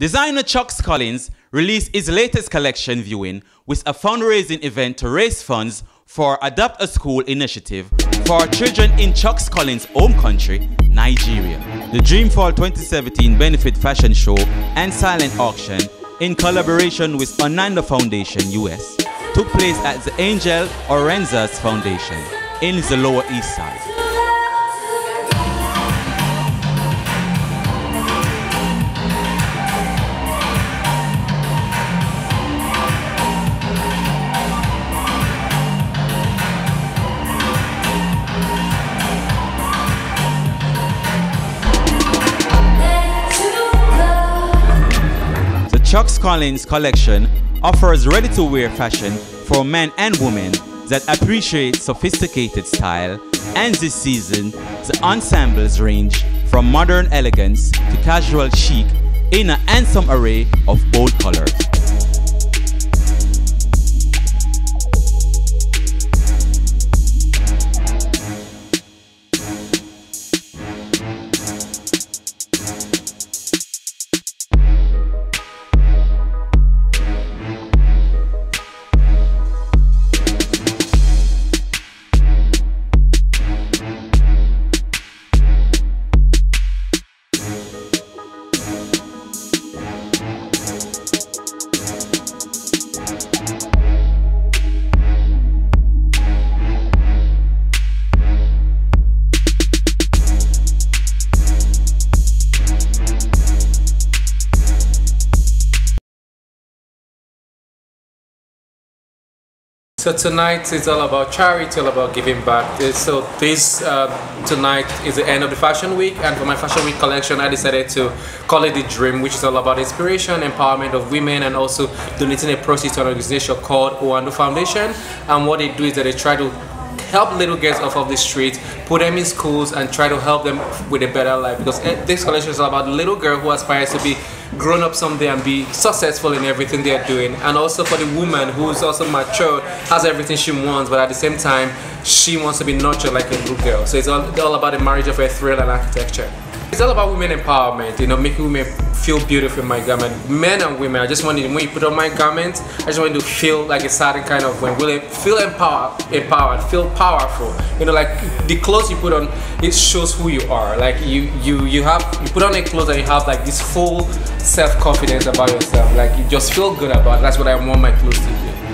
Designer Chuks Collins released his latest collection viewing with a fundraising event to raise funds for Adopt a School initiative for children in Chuks Collins' home country, Nigeria. The Dreamfall 2017 benefit fashion show and silent auction in collaboration with Ananda Foundation US took place at the Angel Orensanz Foundation in the Lower East Side. Chuks Collins collection offers ready-to-wear fashion for men and women that appreciate sophisticated style and this season the ensembles range from modern elegance to casual chic in a handsome array of bold colors. So tonight is all about charity, all about giving back. Uh, so this uh, tonight is the end of the fashion week, and for my fashion week collection, I decided to call it the Dream, which is all about inspiration, empowerment of women, and also donating a proceeds to an organization called Owando Foundation. And what they do is that they try to help little girls off of the street, put them in schools, and try to help them with a better life. Because eh, this collection is about the little girl who aspires to be grown up someday and be successful in everything they're doing. And also for the woman who's also mature, has everything she wants, but at the same time, she wants to be nurtured like a little girl. So it's all, all about the marriage of a thrill and architecture. It's all about women empowerment, you know, making women feel beautiful in my garment. Men and women, I just want when you put on my garment, I just want to feel like a certain kind of when really feel empowered, empowered, feel powerful. You know, like the clothes you put on, it shows who you are. Like you, you, you have you put on a clothes and you have like this full self confidence about yourself. Like you just feel good about. It. That's what I want my clothes to do.